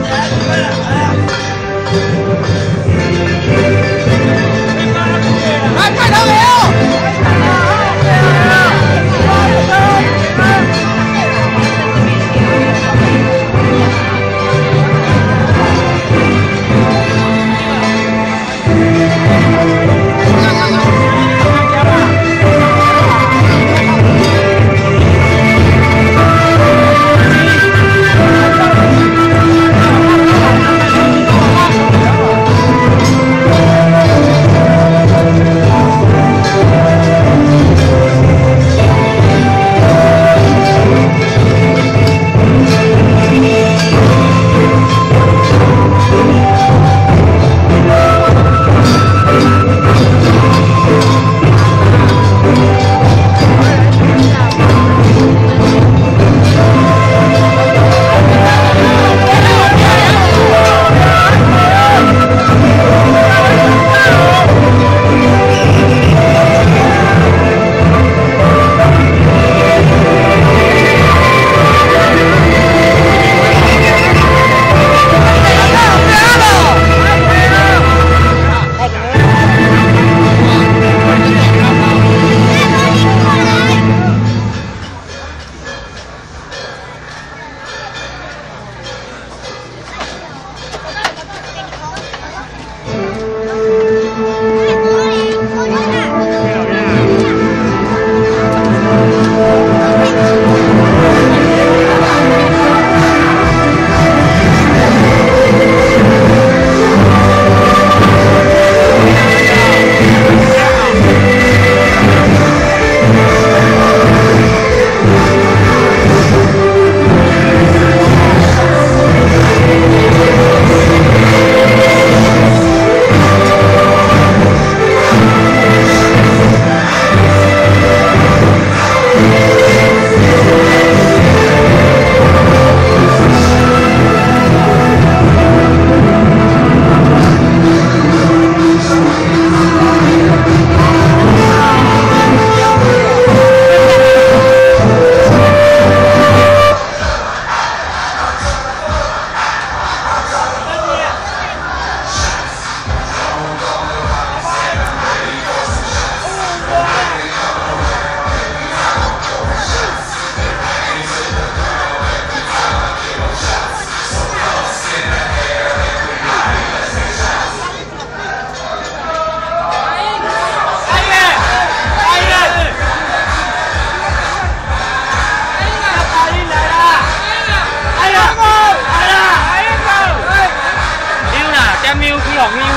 Vai, vai, vai. ของที่